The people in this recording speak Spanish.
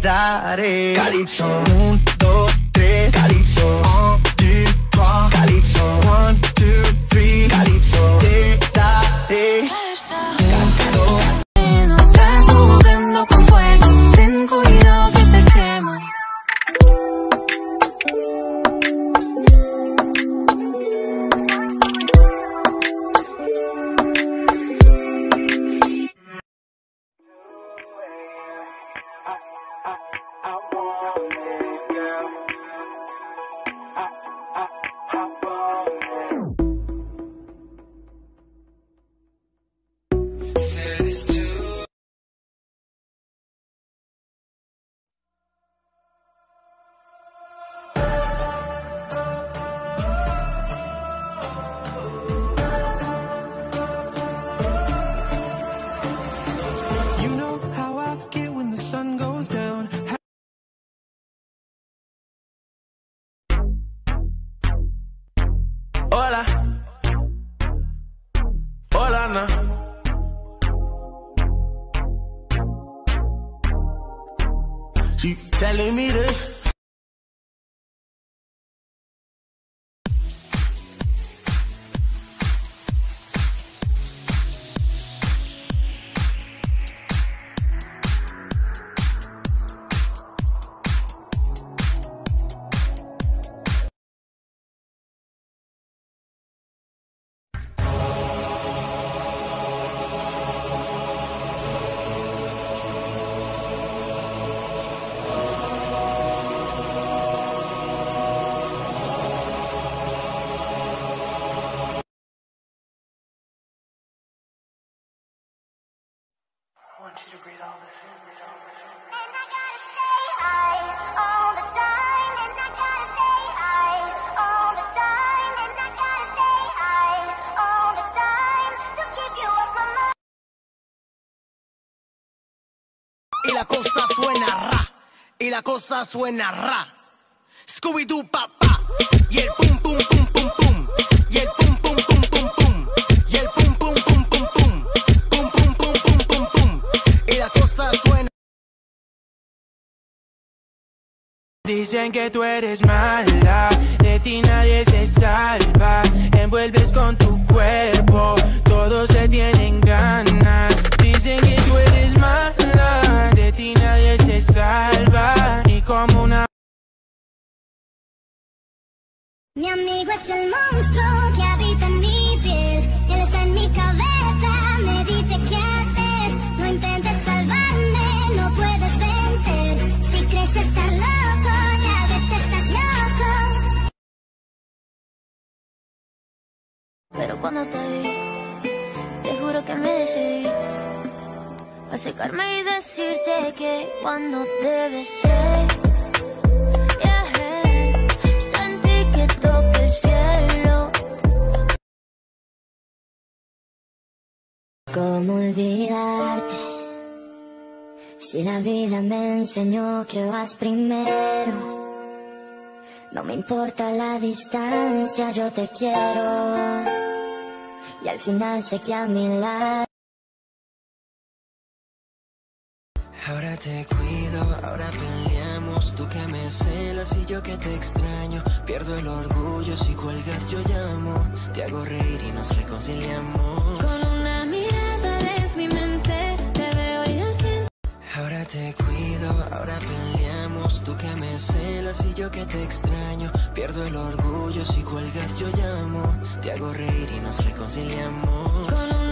dare aspettare Un Hola. Hola, na. She telling me this? And I gotta stay high all the time. And I gotta stay high all the time. And I gotta stay high all the time to keep you off my mind. Y la cosa suena ra, y la cosa suena ra. Scooby-Doo papá, y el pum pum pum pum pum, Dicen que tú eres mala, de ti nadie se salva. Envuelves con tu cuerpo, todos se tienen ganas. Dicen que tú eres mala, de ti nadie se salva. Y como una Mi amigo es el monstruo que Pero cuando te vi, te juro que me decidí a secarme y decirte que cuando te besé, sentí que toqué el cielo. ¿Cómo olvidarte? Si la vida me enseñó que vas primero. No me importa la distancia, yo te quiero. Y al final sé que a mi lado. Ahora te cuido, ahora peleamos, tú que me celas y yo que te extraño. Pierdo el orgullo, si cuelgas yo llamo, te hago reír y nos reconciliamos. Con una que me celas y yo que te extraño. Pierdo el orgullo, si cuelgas yo llamo, te hago reír y nos reconciliamos. Con